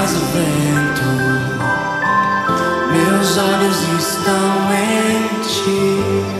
traz o vento, meus olhos estão em ti.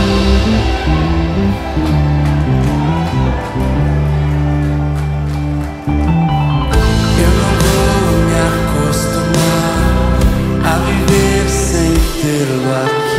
little rock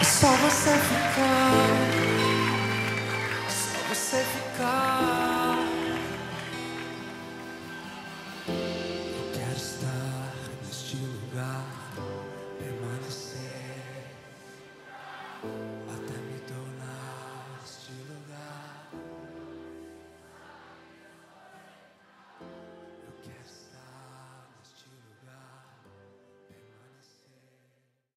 É só você ficar. É só você ficar.